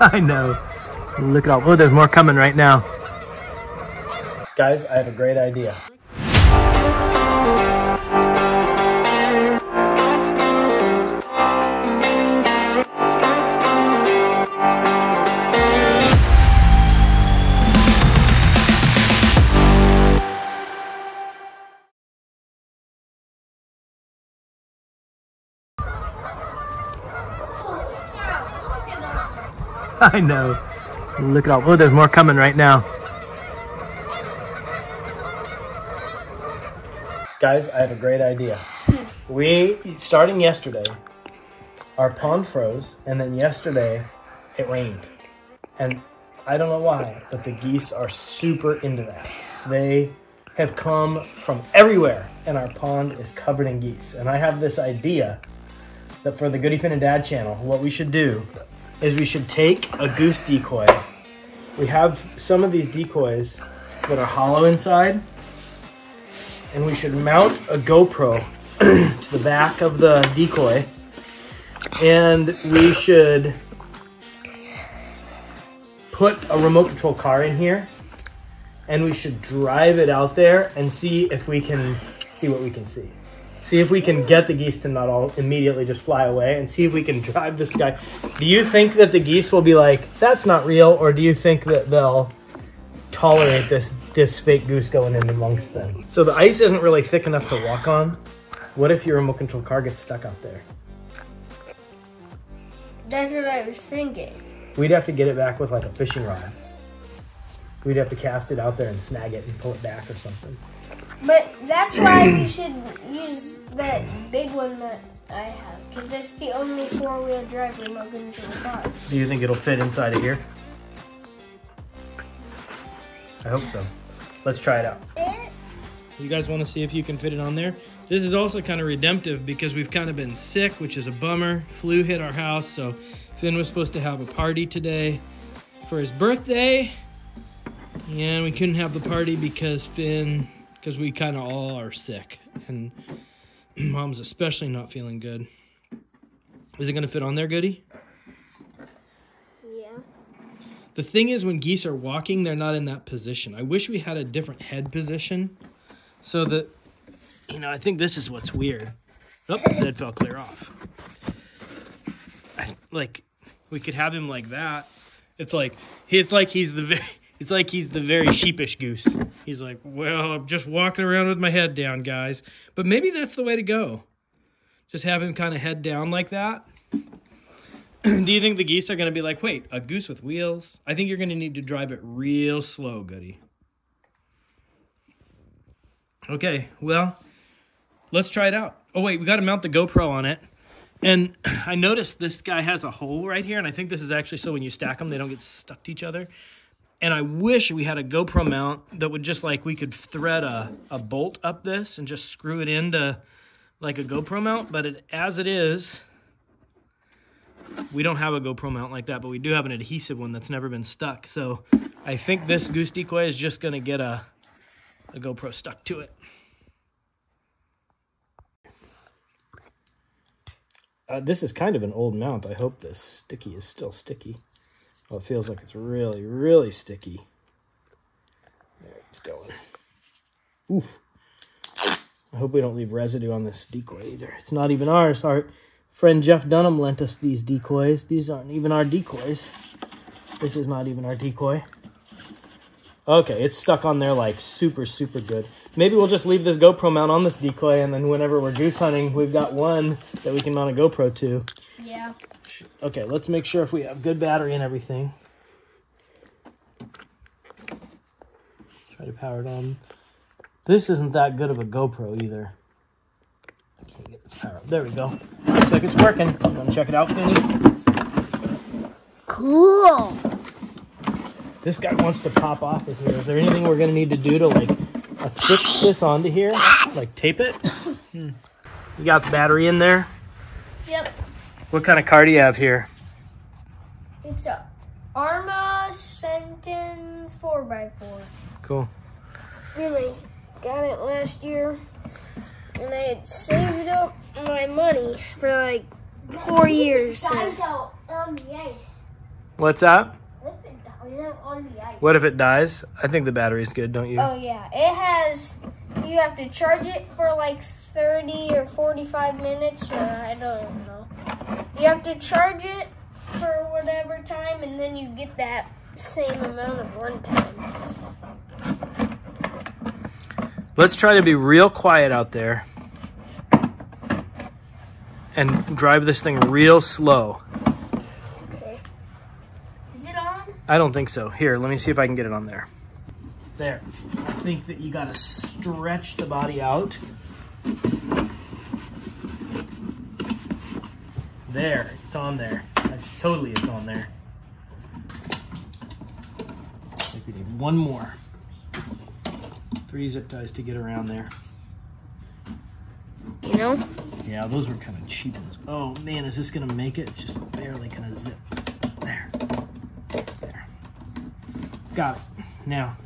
I know. Look at all, oh, there's more coming right now. Guys, I have a great idea. I know. Look at all, oh, there's more coming right now. Guys, I have a great idea. We, starting yesterday, our pond froze, and then yesterday it rained. And I don't know why, but the geese are super into that. They have come from everywhere, and our pond is covered in geese. And I have this idea that for the Goody Finn and Dad channel, what we should do is we should take a goose decoy. We have some of these decoys that are hollow inside, and we should mount a GoPro to the back of the decoy, and we should put a remote control car in here, and we should drive it out there and see if we can see what we can see. See if we can get the geese to not all immediately just fly away and see if we can drive this guy. Do you think that the geese will be like, that's not real? Or do you think that they'll tolerate this, this fake goose going in amongst them? So the ice isn't really thick enough to walk on. What if your remote control car gets stuck out there? That's what I was thinking. We'd have to get it back with like a fishing rod. We'd have to cast it out there and snag it and pull it back or something. But that's why we should use that big one that I have, because that's the only four-wheel drive remote control car. Do you think it'll fit inside of here? I hope so. Let's try it out. You guys want to see if you can fit it on there? This is also kind of redemptive because we've kind of been sick, which is a bummer. Flu hit our house, so Finn was supposed to have a party today for his birthday. And we couldn't have the party because Finn, because we kind of all are sick. And mom's especially not feeling good. Is it going to fit on there, Goody? Yeah. The thing is, when geese are walking, they're not in that position. I wish we had a different head position so that, you know, I think this is what's weird. Oh, his head fell clear off. I, like, we could have him like that. It's like, it's like he's the very, it's like he's the very sheepish goose. He's like, well, I'm just walking around with my head down, guys. But maybe that's the way to go. Just have him kind of head down like that. Do you think the geese are going to be like, wait, a goose with wheels? I think you're going to need to drive it real slow, Goody. Okay, well, let's try it out. Oh, wait, we got to mount the GoPro on it. And I noticed this guy has a hole right here, and I think this is actually so when you stack them, they don't get stuck to each other. And I wish we had a GoPro mount that would just like, we could thread a, a bolt up this and just screw it into like a GoPro mount. But it, as it is, we don't have a GoPro mount like that, but we do have an adhesive one that's never been stuck. So I think this goose decoy is just going to get a, a GoPro stuck to it. Uh, this is kind of an old mount. I hope this sticky is still sticky. Oh, it feels like it's really, really sticky. There it's going. Oof. I hope we don't leave residue on this decoy either. It's not even ours. Our friend Jeff Dunham lent us these decoys. These aren't even our decoys. This is not even our decoy. Okay, it's stuck on there like super, super good. Maybe we'll just leave this GoPro mount on this decoy, and then whenever we're goose hunting, we've got one that we can mount a GoPro to. Yeah. Okay, let's make sure if we have good battery and everything. Try to power it on. This isn't that good of a GoPro either. I can't get the power up. There we go. Looks like it's working. You want to check it out, Finny? Cool. This guy wants to pop off of here. Is there anything we're going to need to do to, like, affix this onto here? Like, tape it? You got the battery in there? Yep. What kind of car do you have here? It's a ARRMA Senton 4x4. Cool. Really got it last year. And I had saved up my money for like four years. so- um, What's that? What if it dies on the ice? What if it dies? I think the battery's good, don't you? Oh yeah, it has. You have to charge it for like thirty or forty-five minutes, or I don't know. You have to charge it for whatever time, and then you get that same amount of runtime. Let's try to be real quiet out there and drive this thing real slow. Okay. Is it on? I don't think so. Here, let me see if I can get it on there. There. I think that you gotta stretch the body out. There, it's on there. That's totally it's on there. I think we need one more. Three zip ties to get around there. You know? Yeah, those were kind of cheap ones. Oh man, is this gonna make it? It's just barely gonna zip. There. There. Got it. Now,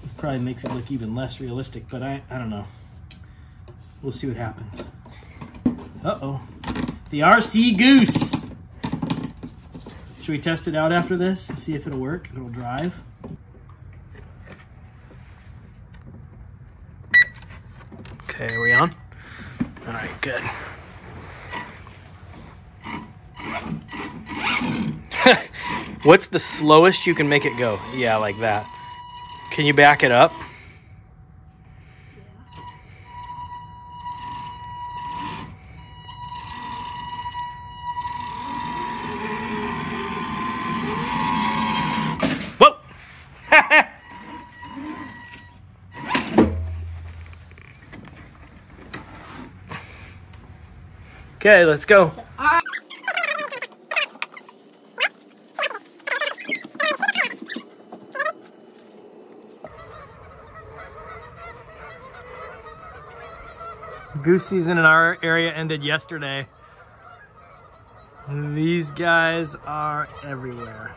this probably makes it look even less realistic, but I, I don't know. We'll see what happens. Uh-oh. The RC Goose! Should we test it out after this and see if it'll work, if it'll drive? Okay, are we on? All right, good. What's the slowest you can make it go? Yeah, like that. Can you back it up? Okay, let's go. Goose season in our area ended yesterday. These guys are everywhere.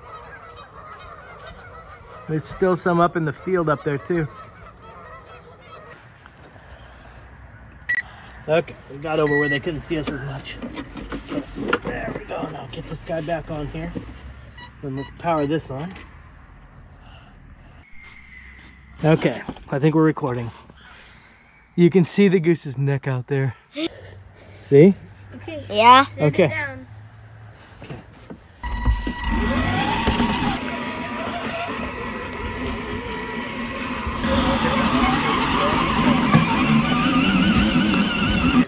There's still some up in the field up there too. Okay, we got over where they couldn't see us as much. There we go. Now get this guy back on here. Then let's power this on. Okay, I think we're recording. You can see the goose's neck out there. See? Okay. Yeah. Set Okay. it down.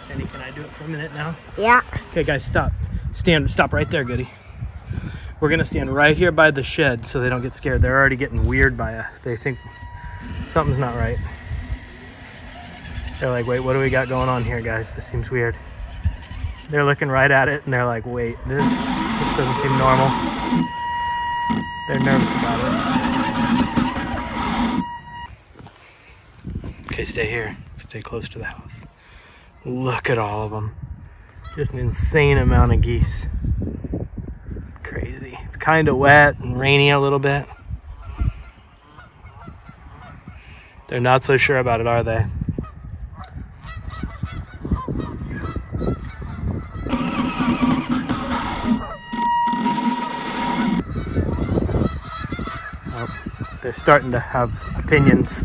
Penny, can I do it for a minute now? Yeah. Okay, guys, stop. Stand, stop right there, Goody. We're gonna stand right here by the shed so they don't get scared. They're already getting weird by us. They think something's not right. They're like, wait, what do we got going on here, guys? This seems weird. They're looking right at it and they're like, wait, this this doesn't seem normal. They're nervous about it. Okay, stay here. Stay close to the house. Look at all of them. Just an insane amount of geese. Crazy. It's kind of wet and rainy a little bit. They're not so sure about it, are they? Starting to have opinions.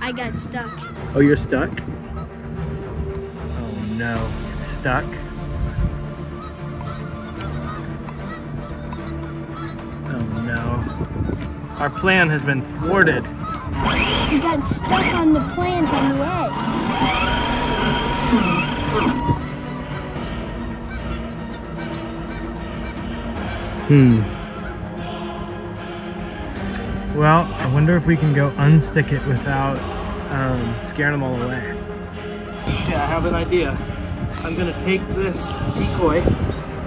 I got stuck. Oh, you're stuck? Oh no, it's stuck. Oh no. Our plan has been thwarted. You got stuck on the plant on the edge. Hmm. Well, I wonder if we can go unstick it without um, scaring them all away. Yeah, I have an idea. I'm gonna take this decoy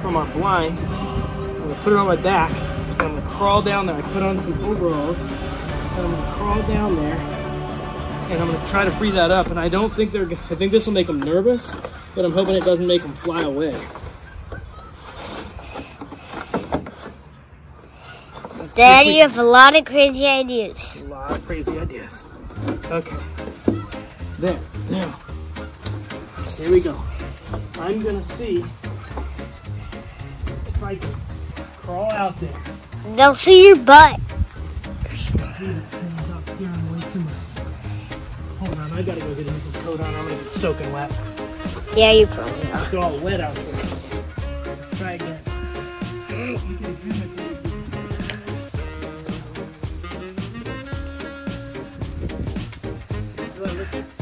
from our blind, I'm gonna put it on my back, and I'm gonna crawl down there. I put on some overalls, and I'm gonna crawl down there, and I'm gonna try to free that up. And I don't think they're, I think this will make them nervous, but I'm hoping it doesn't make them fly away. Dad, you have a lot of crazy ideas. A lot of crazy ideas. Okay. There. Now, here we go. I'm gonna see if I can crawl out there. They'll see your butt. Hold on, I gotta go get a coat on. I'm gonna get soaking wet. Yeah, you probably are. It's all wet out there. Let's try again.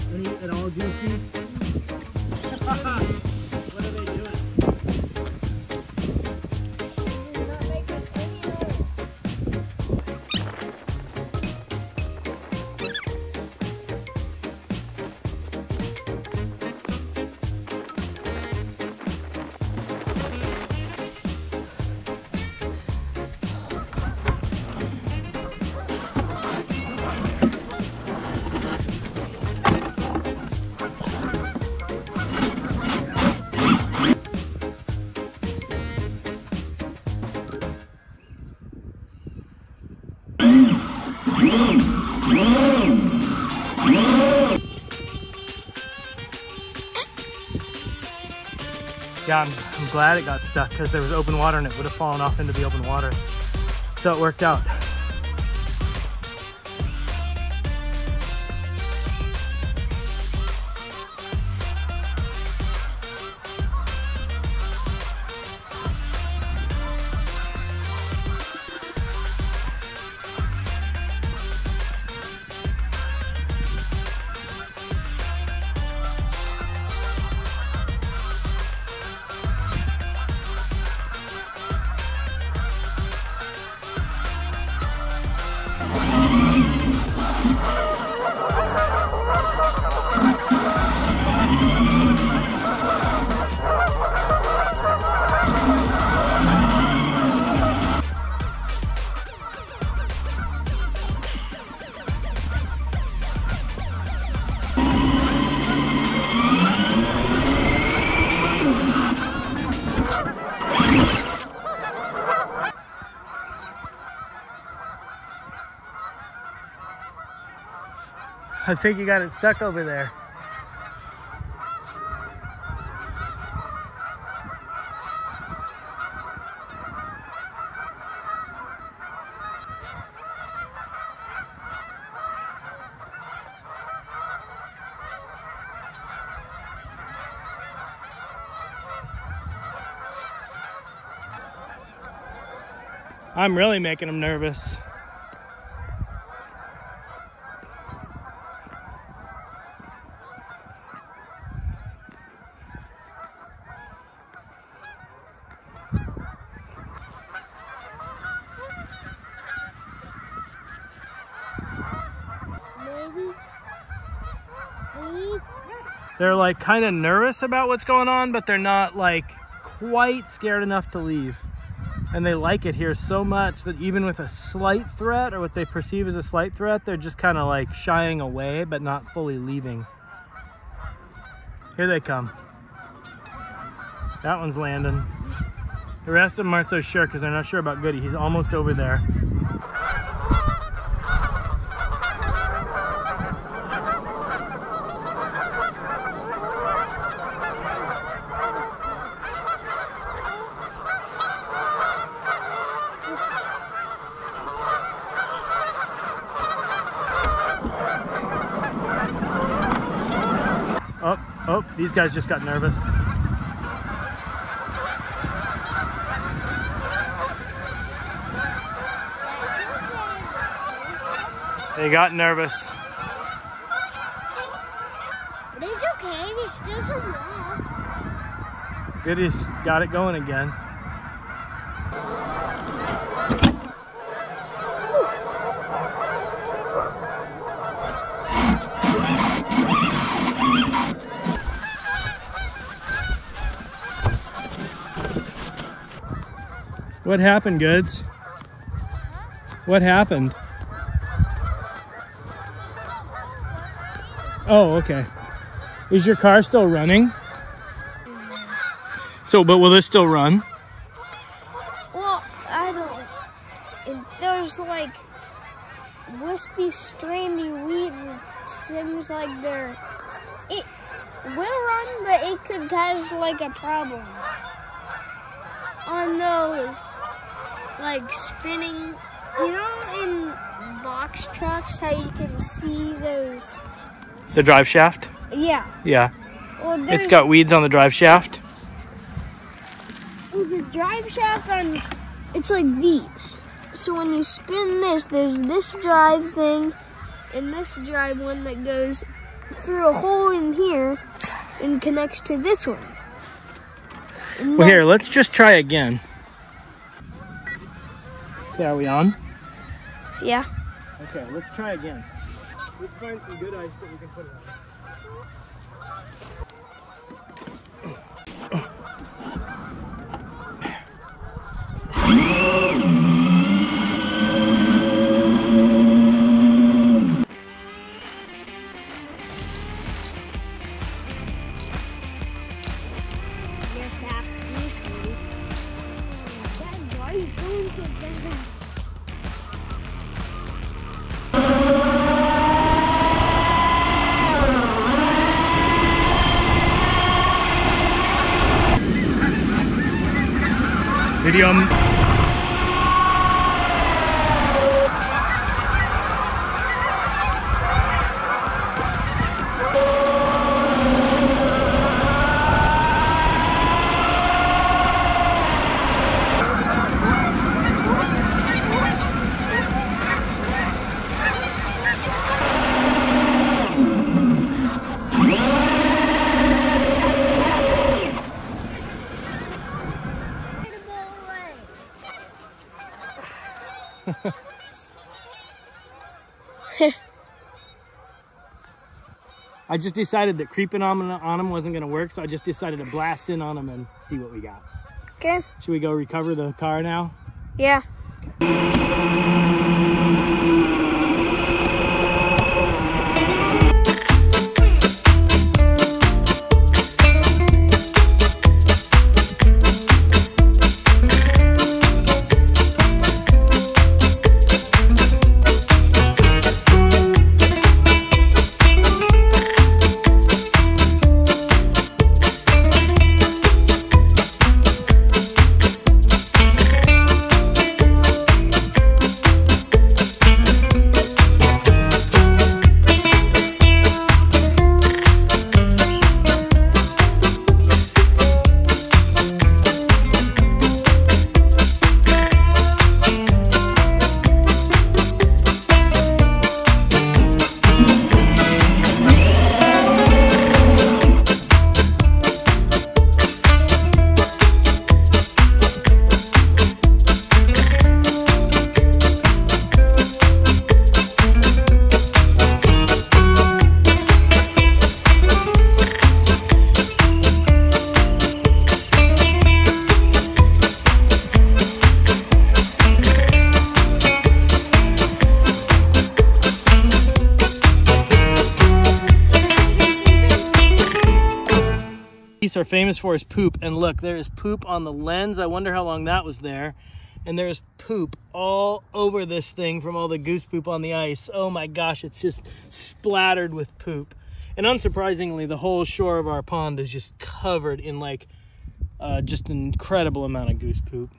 Zoom it all goofy? Yeah, I'm, I'm glad it got stuck because there was open water and it would have fallen off into the open water. So it worked out. I think you got it stuck over there. I'm really making him nervous. Maybe. Maybe. They're like kind of nervous about what's going on, but they're not like quite scared enough to leave. And they like it here so much that even with a slight threat or what they perceive as a slight threat, they're just kind of like shying away, but not fully leaving. Here they come. That one's landing. The rest of them aren't so sure because they're not sure about Goody. He's almost over there. Oh, these guys just got nervous. They got nervous. But it's okay. There's still some left. Goody's got it going again. What happened, Goods? What happened? Oh, okay. Is your car still running? So, but will this still run? Well, I don't. It, there's like wispy, strandy weeds. It seems like they're It will run, but it could cause like a problem on those like spinning. You know, in box trucks, how you can see those. The drive shaft? Yeah. Yeah. Well, It's got weeds on the drive shaft. the drive shaft on. It's like these. So when you spin this, there's this drive thing, and this drive one that goes through a hole in here and connects to this one. And Well, here, let's just try again. Okay, are we on? Yeah. Okay, let's try again. Let's find some good ice that we can put it on. You're fast and scary. Dad, why are you going? Video. I just decided that creeping on, on them wasn't going to work, so I just decided to blast in on them and see what we got. Okay. Should we go recover the car now? Yeah. Geese are famous for is poop, and look, there is poop on the lens. I wonder how long that was there. And there's poop all over this thing from all the goose poop on the ice. Oh my gosh, it's just splattered with poop. And unsurprisingly, the whole shore of our pond is just covered in like uh, just an incredible amount of goose poop.